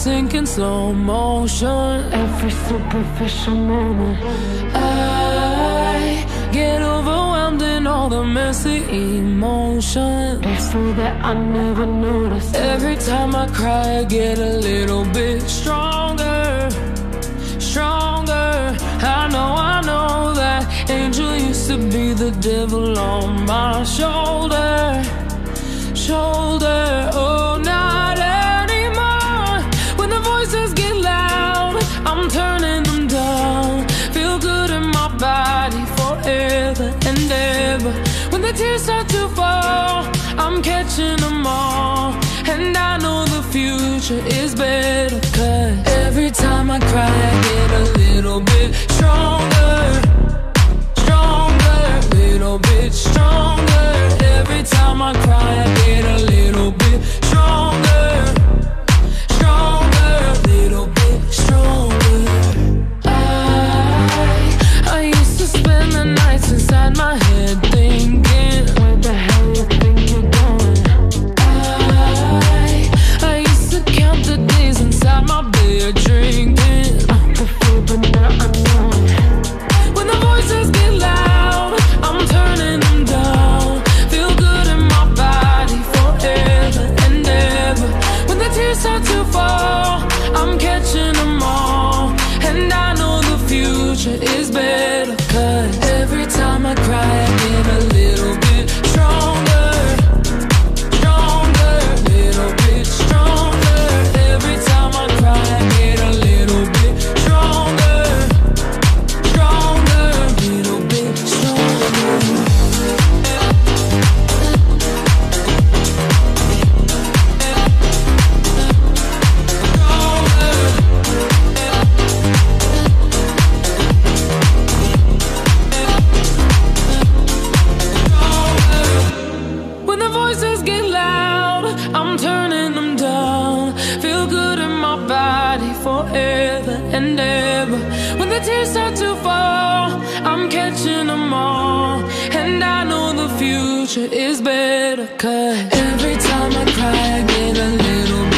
sink in slow motion. Every superficial moment. I get overwhelmed in all the messy emotions. People that I never noticed. Every time I cry I get a little bit stronger Stronger. I know, I know that angel used to be the devil on my shoulder. the tears start to fall, I'm catching them all. And I know the future is better, cause every time I cry, I get a little bit. forever and ever. When the tears start to fall I'm catching them all. And I know the future is better Cause every time I cry I get a little